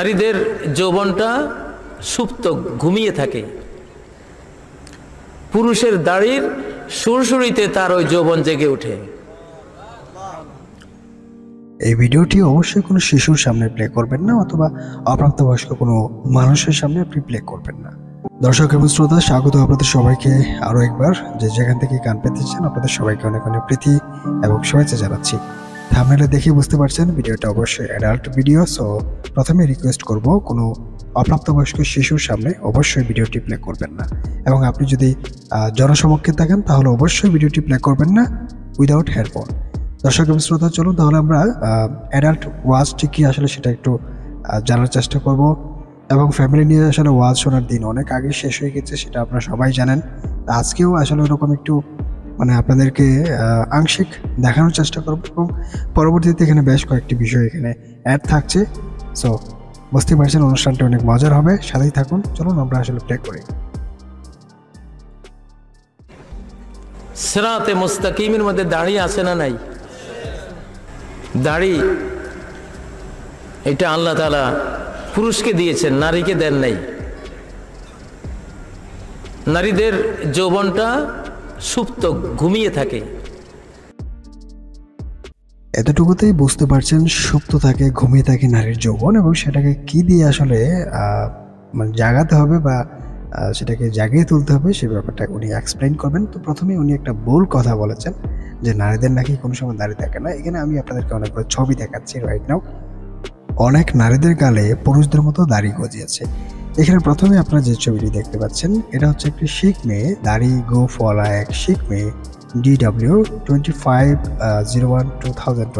নারীদের যৌবনটা সুপ্ত, ঘুমিয়ে থাকে। পুরুষের দাড়ির সুরসুরিতে তার ওই যৌবন জেগে ওঠে। এই ভিডিওটি অবশ্যই কোনো শিশুর সামনে প্লে করবেন না অথবা অপ্রাপ্তবয়স্ক কোনো মানুষের সামনে আপনি প্লে করবেন না। দর্শক এবং শ্রোতা, স্বাগত আপনাদের সবাইকে আরও একবার। যে যেখান থেকে গান পেতেছেন আপনাদের সবাইকে অনেক অনেক প্রীতি এবং শুভেচ্ছা জানাচ্ছি। থামনেলে দেখে বুঝতে পারছেন, ভিডিওটা অবশ্যই অ্যাডাল্ট ভিডিও সো প্রথমে রিকোয়েস্ট করব কোনো অপ্রাপ্তবয়স্ক শিশুর সামনে অবশ্যই ভিডিওটি প্লে করবেন না। এবং আপনি যদি জনসমক্ষে থাকেন, তাহলে অবশ্যই ভিডিওটি প্লে করবেন না উইদাউট হেডফোন দর্শক এবং শ্রোতা, চলুন তাহলে আমরা অ্যাডাল্ট ওয়াজটি কি আসলে সেটা একটু জানার চেষ্টা করব। এবং ফ্যামিলি নিয়ে আসলে ওয়াজ শোনার দিন অনেক আগে শেষ হয়ে গেছে, সেটা আপনারা সবাই জানেন। আজকেও আসলে ওরকম একটু মানে আপনাদেরকে আংশিক দেখানোর চেষ্টা করব এবং পরবর্তীতে এখানে বেশ কয়েকটি বিষয় এখানে অ্যাড থাকছে। সো বুঝতে পারছেন, অনুষ্ঠানটা অনেক মজার হবে। সাথেই থাকুন। চলুন, আমরা আসলে প্লে করি। সেরাতে মুস্তাকিমের মধ্যে দাড়ি আছে না নাই? দাড়ি, এটা আল্লাহ তালা পুরুষকে দিয়েছেন, নারীকে দেন নাই। নারীদের যৌবনটা সুপ্ত ঘুমিয়ে থাকে। এতটুকুতেই বুঝতে পারছেন সুপ্ত থাকে, ঘুমিয়ে থাকে নারীর যৌবন এবং সেটাকে কি দিয়ে আসলে মানে জাগাতে হবে বা সেটাকে জাগিয়ে তুলতে হবে সে ব্যাপারটা উনি এক্সপ্লেন করবেন। তো প্রথমে উনি একটা ভুল কথা বলেছেন যে নারীদের নাকি কোনো সময় দাঁড়িয়ে থাকে না। এখানে আমি আপনাদেরকে অনেকগুলো ছবি দেখাচ্ছি রাইট নাও অনেক নারীদের গালে পুরুষদের মতো দাড়ি গজিয়েছে। এখানে প্রথমে আপনারা যে ছবিটি দেখতে পাচ্ছেন, এটা হচ্ছে একটি শিখ মেয়ে, দাড়ি গো ফলা এক শিখ মেয়ে DW twenty five zero one two thousand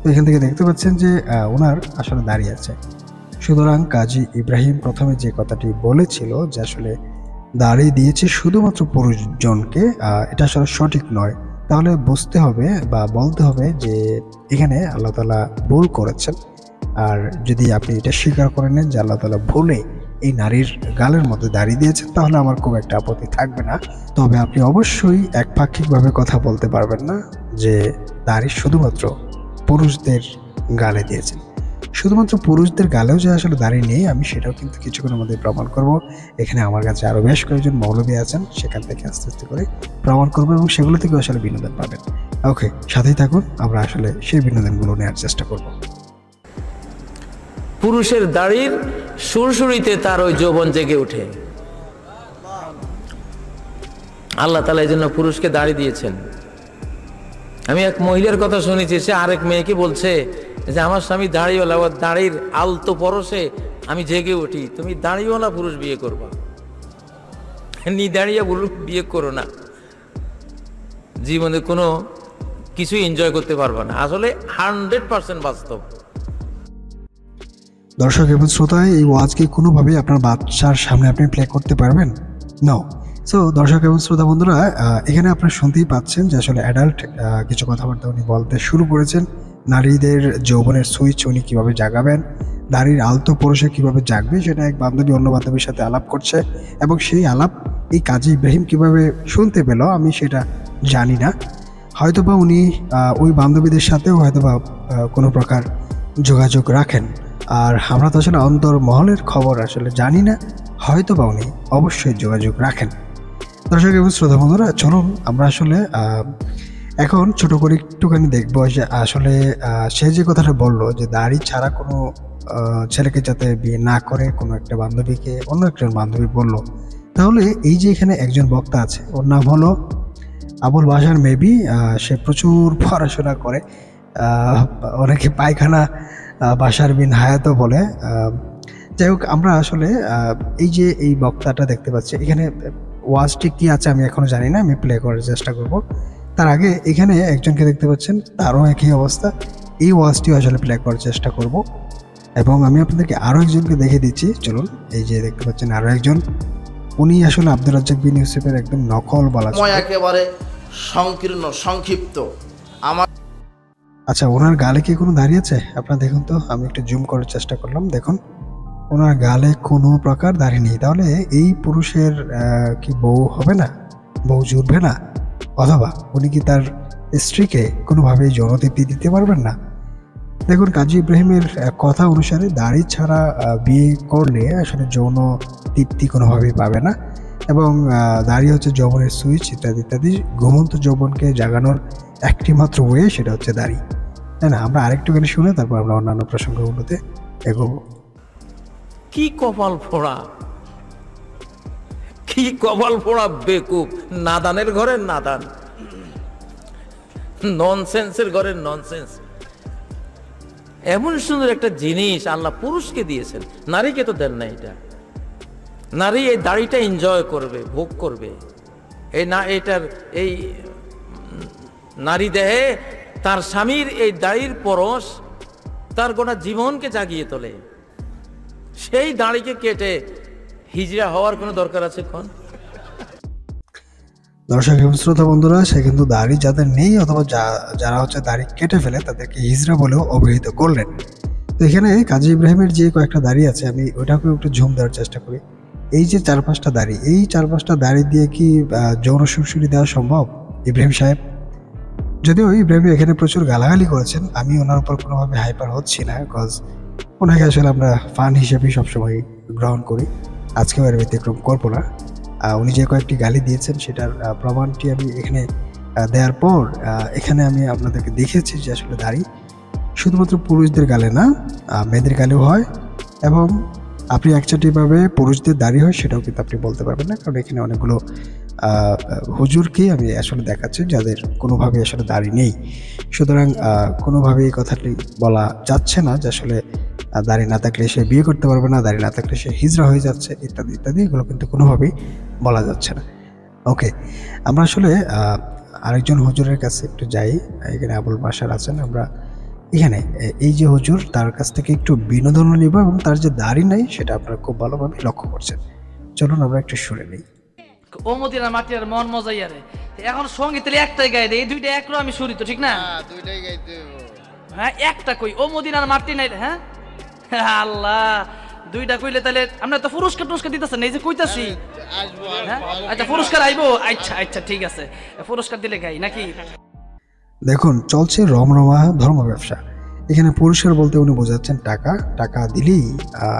তো এখান থেকে দেখতে পাচ্ছেন যে ওনার আসলে দাঁড়িয়ে আছে। সুতরাং কাজী ইব্রাহিম প্রথমে যে কথাটি বলেছিল যে আসলে দাঁড়িয়ে দিয়েছে শুধুমাত্র পুরুষজনকে এটা আসলে সঠিক নয়। তাহলে বুঝতে হবে বা বলতে হবে যে এখানে আল্লাহ তালা ভুল করেছেন। আর যদি আপনি এটা স্বীকার করে নেন যে আল্লাহ তালা ভুলে এই নারীর গালের মধ্যে দাঁড়িয়ে দিয়েছেন, তাহলে আমার খুব একটা আপত্তি থাকবে না। তবে আপনি অবশ্যই একপাক্ষিকভাবে কথা বলতে পারবেন না যে দাড়ি শুধুমাত্র পুরুষদের গালে দিয়েছেন। শুধুমাত্র পুরুষদের গালেও যে আসলে দাঁড়িয়ে নেই, আমি সেটাও কিন্তু কিছুক্ষণের মধ্যে প্রমাণ করব। এখানে আমার কাছে আরও বেশ কয়েকজন মৌলবী আছেন, সেখান থেকে আস্তে আস্তে করে প্রমাণ করব এবং সেগুলো থেকেও আসলে বিনোদন পাবেন। ওকে, সাথেই থাকুন, আমরা আসলে সেই বিনোদনগুলো নেওয়ার চেষ্টা করব। পুরুষের দাড়ির সুরসুরিতে তার ওই যৌবন জেগে ওঠে। আল্লাহ তালা এই জন্য পুরুষকে দাড়ি দিয়েছেন। আমি এক মহিলার কথা শুনেছি, সে আরেক মেয়েকে বলছে যে, আমার স্বামী দাড়িওয়ালা, ওর দাড়ির আলতো পরশে আমি জেগে উঠি। তুমি দাড়িওয়ালা পুরুষ বিয়ে করবা। নি দাঁড়িয়ে বলুন বিয়ে করো না। জীবনে কোনো কিছু এনজয় করতে পারবে না। আসলে হান্ড্রেড পার্সেন্ট বাস্তব। দর্শক এবং শ্রোতায়, এই ওয়াজকে কোনোভাবেই আপনার বাচ্চার সামনে আপনি প্লে করতে পারবেন নো। সো দর্শক এবং শ্রোতা বন্ধুরা এখানে আপনারা শুনতেই পাচ্ছেন যে আসলে অ্যাডাল্ট কিছু কথাবার্তা উনি বলতে শুরু করেছেন। নারীদের যৌবনের সুইচ উনি কীভাবে জাগাবেন, নারীর আলতো পুরুষে কীভাবে জাগবে, সেটা এক বান্ধবী অন্য বান্ধবীর সাথে আলাপ করছে এবং সেই আলাপ এই কাজী ইব্রাহিম কীভাবে শুনতে পেল আমি সেটা জানি না। হয়তোবা উনি ওই বান্ধবীদের সাথেও হয়তোবা কোনো প্রকার যোগাযোগ রাখেন। আর আমরা তো আসলে অন্তর মহলের খবর আসলে জানি না হয়তো বা উনি অবশ্যই যোগাযোগ রাখেন। দর্শক এবং শ্রোতা বন্ধুরা, চলুন আমরা আসলে এখন ছোট করে একটুখানি দেখব যে আসলে সে যে কথাটা বলল যে দাড়ি ছাড়া কোনো ছেলেকে যাতে বিয়ে না করে কোনো একটা বান্ধবীকে অন্য একজন বান্ধবী বলল। তাহলে এই যে এখানে একজন বক্তা আছে, ওর নাম হলো আবুল বাসার মেবি সে প্রচুর পড়াশোনা করে অনেকে পায়খানা বাসার বিন হায়াতও বলে। যাই হোক, আমরা আসলে এই যে এই বক্তাটা দেখতে পাচ্ছি, এখানে ওয়াজটি কি আছে আমি এখনও জানি না, আমি প্লে করার চেষ্টা করব। তার আগে এখানে একজনকে দেখতে পাচ্ছেন, তারও একই অবস্থা। এই ওয়াজটিও আসলে প্লে করার চেষ্টা করব। এবং আমি আপনাদেরকে আরও একজনকে দেখে দিচ্ছি, চলুন, এই যে দেখতে পাচ্ছেন আরও একজন। উনি আসলে আব্দুর রাজ্জাক বিন ইউসুফের একদম নকল বলা একেবারে সংকীর্ণ, সংক্ষিপ্ত। আমার আচ্ছা ওনার গালে কি কোনো দাঁড়িয়ে আছে? আপনারা দেখুন তো, আমি একটু জুম করার চেষ্টা করলাম, দেখুন। ওনার গালে কোনো প্রকার দাড়ি নেই। তাহলে এই পুরুষের কি বউ হবে না? বউ জুটবে না? অথবা উনি কি তার স্ত্রীকে কোনোভাবেই যৌনতৃপ্তি দিতে পারবেন না? দেখুন, কাজী ইব্রাহিমের কথা অনুসারে দাড়ি ছাড়া বিয়ে করলে আসলে যৌন তৃপ্তি কোনোভাবেই পাবে না। এবং দাড়ি হচ্ছে যৌবনের সুইচ ইত্যাদি ইত্যাদি। ঘুমন্ত যৌবনকে জাগানোর একটি মাত্র ওয়ে, সেটা হচ্ছে দাড়ি। তাই না, আমরা আরেকটুখানি শুনে তারপর আমরা অন্যান্য প্রসঙ্গগুলোতে এগোবো। কি কপাল ফোড়া? কি কপাল ফোড়া বেকুব? নাদানের ঘরের নাদান। ননসেন্সের ঘরের ননসেন্স। এমন সুন্দর একটা জিনিস আল্লাহ পুরুষকে দিয়েছেন। নারীকে তো দেন না এটা। নারী এই দাড়িটা এনজয় করবে, ভোগ করবে। এই না, এটার এই নারী দেহে তার স্বামীর এই দাড়ির পরশ তার গোটা জীবনকে জাগিয়ে তোলে। সেই দাড়িকে কেটে হিজড়া হওয়ার কোনো দরকার আছে কোন দর্শক এবং শ্রোতা বন্ধুরা, সে কিন্তু দাড়ি যাদের নেই অথবা যারা হচ্ছে দাড়ি কেটে ফেলে, তাদেরকে হিজড়া বলেও অভিহিত করলেন। এখানে কাজী ইব্রাহিমের যে কয়েকটা দাড়ি আছে, আমি ওটাকেও একটু ঝুম দেওয়ার চেষ্টা করি। এই যে চার পাঁচটা দাড়ি, এই চার পাঁচটা দাড়ি দিয়ে কি যৌন সুরসুরি দেওয়া সম্ভব? ইব্রাহিম সাহেব? যদিও ইব্রাহিম এখানে প্রচুর গালাগালি করেছেন, আমি ওনার উপর কোনোভাবে হাইপার হচ্ছি না বিকজ ওনাকে আসলে আমরা ফান হিসেবেই সবসময় গ্রহণ করি। আজকেও এর ব্যতিক্রম করব না উনি যে কয়েকটি গালি দিয়েছেন, সেটার প্রমাণটি আমি এখানে দেওয়ার পর এখানে আমি আপনাদেরকে দেখেছি যে আসলে দাড়ি শুধুমাত্র পুরুষদের গালে না মেয়েদের গালেও হয় এবং আপনি একচাটিভাবে পুরুষদের দাড়ি হয় সেটাও কিন্তু আপনি বলতে পারবেন না কারণ এখানে অনেকগুলো হুজুরকেই আমি আসলে দেখাচ্ছি যাদের কোনোভাবে আসলে দাড়ি নেই। সুতরাং কোনোভাবে এই কথাটি বলা যাচ্ছে না যে আসলে আহ, দাড়ি না থাকলে সে বিয়ে করতে পারবে না দাড়ি না থাকলে সে হিজড়া হয়ে যাচ্ছে ইত্যাদি ইত্যাদি এগুলো কিন্তু কোনোভাবেই বলা যাচ্ছে না। ওকে আমরা আসলে আরেকজন হুজুরের কাছে একটু যাই এখানে আবুল বাসার আছেন আমরা এখানে এই যে হুজুর তার কাছ থেকে একটু বিনোদন নিব এবং তার যে দাড়ি নাই সেটা আপনারা খুব ভালোভাবে লক্ষ্য করছেন। চলুন আমরা একটু শুনে নিই। ও মদিনার মাটি আর মন মজাই আরে। এখন সংগীত তাহলে একটাই গায়ে দেয় এই দুইটা একরো আমি শুনি তো ঠিক না? দুইটাই গাইতে হ্যাঁ একটা কই ও মদিনার মাটি নাই রে, হ্যাঁ? আল্লাহ দুইটা কইলে তাহলে আমরা তো পুরস্কার টুরস্কার দিতেছেন এই যে কইতাছি। হ্যাঁ আচ্ছা পুরস্কার আইবো? আচ্ছা আচ্ছা ঠিক আছে। পুরস্কার দিলে গাই নাকি? দেখুন, চলছে রমরমা ধর্ম ব্যবসা এখানে পুরস্কার বলতে উনি বোঝাচ্ছেন টাকা টাকা দিলেই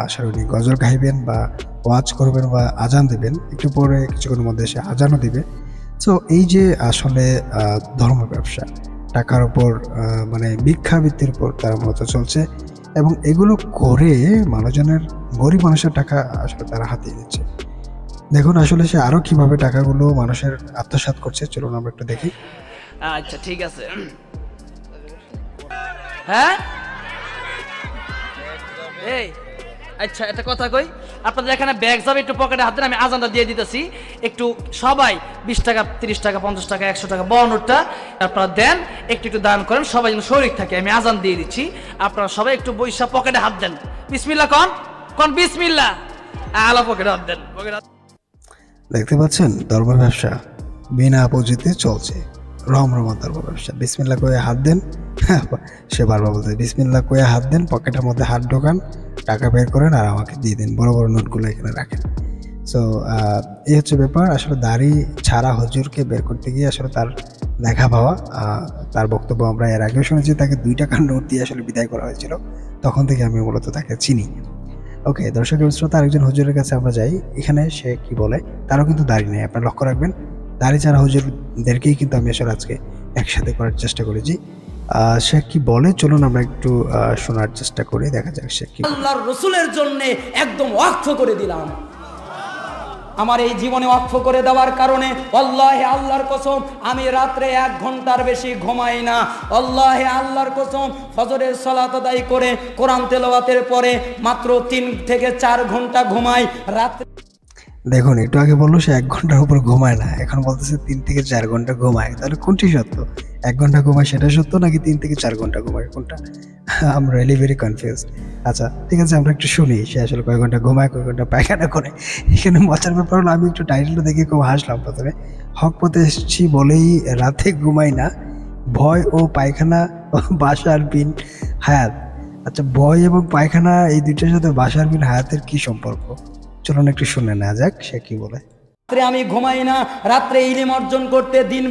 আসলে উনি গজল গাইবেন বা ওয়াজ করবেন বা আজান দেবেন। একটু পরে কিছুক্ষণের মধ্যে সে আজানও দিবে। সো এই যে আসলে ধর্ম ব্যবসা টাকার উপর মানে ভিক্ষাবৃত্তির উপর তারা মূলত চলছে এবং এগুলো করে মানুষজনের, গরিব মানুষের টাকা আসলে তারা হাতিয়ে নিচ্ছে। দেখুন, আসলে সে আরও কীভাবে টাকাগুলো মানুষের আত্মসাৎ করছে, চলুন আমরা একটু দেখি। আচ্ছা ঠিক আছে। হ্যাঁ? এই আচ্ছা একটা কথা কই। আপনাদের এখানে ব্যাগ যাবে একটু পকেটে হাত আমি আজানটা দিয়ে দিতেছি। একটু সবাই বিশ টাকা, তিরিশ টাকা, পঞ্চাশ টাকা, একশো টাকা বর্ণটা আপনারা দেন, একটু একটু দান করেন, সবাই যেন শরীর থাকে, আমি আজান দিয়ে দিচ্ছি। আপনারা সবাই একটু বৈশা পকেটে হাত দেন। বিসমিল্লা কন কন বিসমিল্লা আলা পকেটে হাত দেন দেখতে পাচ্ছেন ধর্ম ব্যবসা বিনা পুঁজিতে চলছে। রমরমা ধর্ম ব্যবসা বিসমিল্লা করে হাত দেন। সে বারবার বলতে বিসমিল্লা করে হাত দেন, পকেটের মধ্যে হাত ঢোকান, টাকা বের করেন আর আমাকে দিয়ে দিন। বড় বড় নোটগুলো এখানে রাখেন। সো এই হচ্ছে ব্যাপার। আসলে দাড়ি ছাড়া হজুরকে বের করতে গিয়ে আসলে তার দেখা পাওয়া তার বক্তব্য আমরা এর আগেও শুনেছি, তাকে দুই টাকার নোট দিয়ে আসলে বিদায় করা হয়েছিল। তখন থেকে আমি মূলত তাকে চিনি। ওকে, দর্শক এবং শ্রোতা, আরেকজন হুজুরের কাছে আমরা যাই। এখানে সে কি বলে? তারও কিন্তু দাড়ি নেই, আপনারা লক্ষ্য রাখবেন। দাড়ি ছাড়া হুজুরদেরকেই কিন্তু আমি আসলে আজকে একসাথে করার চেষ্টা করেছি। সে কি বলে? চলুন আমরা একটু শোনার চেষ্টা দেখা যাক সে কি আল্লাহর রসুলের জন্য একদম করে দিলাম। আমার এই জীবনে ওয়াক্ফ করে দেওয়ার কারণে আল্লাহ আল্লাহর কসম, আমি রাত্রে এক ঘণ্টার বেশি ঘুমাই না। আল্লাহ আল্লাহর কসম, ফজরের করে কোরআন তেলাওয়াতের পরে মাত্র তিন থেকে চার ঘণ্টা ঘুমাই। রাত্রে দেখুন, একটু আগে বলল সে এক ঘণ্টার উপর ঘুমায় না। এখন বলতেছে তিন থেকে চার ঘণ্টা ঘুমায়। তাহলে কোনটি সত্য? এক ঘণ্টা ঘুমায় সেটা সত্য নাকি তিন থেকে চার ঘণ্টা ঘুমায় কোনটা? আম রিয়েলি ভেরি কনফিউজ আচ্ছা ঠিক আছে, আমরা একটু শুনি সে আসলে কয় ঘণ্টা ঘুমায়, কয় ঘণ্টা পায়খানা করে। এখানে মজার ব্যাপার হলো, আমি একটু টাইটেলটা দেখে খুব হাসলাম প্রথমে। হক পথে এসেছি বলেই রাতে ঘুমাই না। ভয় ও পায়খানা বাসার বিন হায়াত। আচ্ছা ভয় এবং পায়খানা এই দুইটার সাথে বাসার বিন হায়াতের কি সম্পর্ক? চলুন একটু শুনে নেওয়া যাক সে কি বলে। রাত্রে আমি ঘুমাই না, রাত্রে ইলিম অর্জন করতে দিন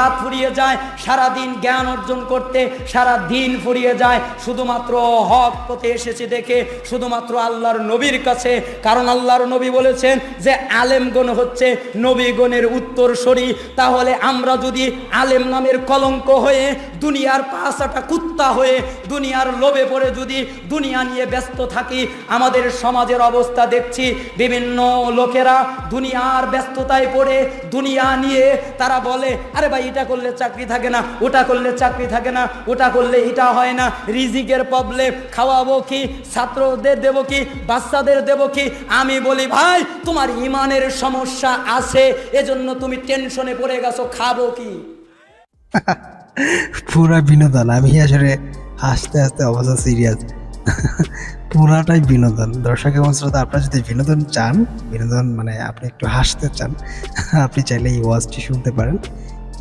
রাত ফুরিয়ে যায় সারা দিন জ্ঞান অর্জন করতে সারা দিন ফুরিয়ে যায়। শুধুমাত্র হক পথে এসেছি দেখে, শুধুমাত্র আল্লাহর নবীর কাছে। কারণ আল্লাহর নবী বলেছেন যে, আলেমগণ হচ্ছে নবীগণের উত্তরসরি। তাহলে আমরা যদি আলেম নামের কলঙ্ক হয়ে, দুনিয়ার পাশাটা কুত্তা হয়ে, দুনিয়ার লোভে পড়ে যদি দুনিয়া নিয়ে ব্যস্ত থাকি, আমাদের সমাজের অবস্থা দেখছি, বিভিন্ন লোকেরা দুনিয়ার ব্যস্ততায় পড়ে দুনিয়া নিয়ে তারা বলে, আরে ভাই, এটা করলে চাকরি থাকে না, ওটা করলে চাকরি থাকে না, ওটা করলে এটা হয় না, রিজিকের প্রবলেম খাওয়াবো কি, ছাত্রদের দেব কি, বাচ্চাদের দেব কি? আমি বলি, ভাই, তোমার ইমানের সমস্যা আছে, এজন্য তুমি টেনশনে পড়ে গেছো, খাব কি? পুরা বিনোদন, আমি আসলে হাসতে হাসতে অবস্থা সিরিয়াস পুরাটাই বিনোদন। দর্শক এবং শ্রোতা, আপনারা যদি বিনোদন চান, বিনোদন মানে আপনি একটু হাসতে চান, আপনি চাইলে এই ওয়াজটি শুনতে পারেন।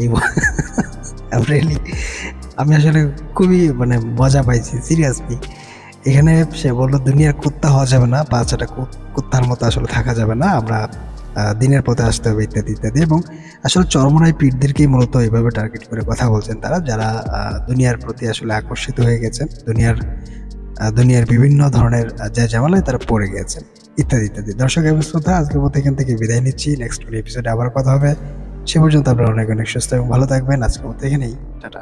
এই আমি আসলে খুবই মানে মজা পাইছি সিরিয়াসলি এখানে সে বলল, দুনিয়ার কুত্তা হওয়া যাবে না, বাচ্চাটা কুত্তার মতো আসলে থাকা যাবে না। আমরা দিনের পথে আসতে হবে, ইত্যাদি ইত্যাদি। এবং আসলে চরমনায় পীরদেরকেই মূলত এইভাবে টার্গেট করে কথা বলছেন তারা, যারা দুনিয়ার প্রতি আসলে আকর্ষিত হয়ে গেছেন, দুনিয়ার দুনিয়ার বিভিন্ন ধরনের যে জামালায় তারা পড়ে গেছেন ইত্যাদি ইত্যাদি। দর্শক এবং শ্রোতা, আজকের মতো এখান থেকে বিদায় নিচ্ছি। নেক্সট এপিসোডে আবার কথা হবে। সে পর্যন্ত আপনারা অনেক অনেক সুস্থ এবং ভালো থাকবেন। আজকের মতো এখানেই। টাটা।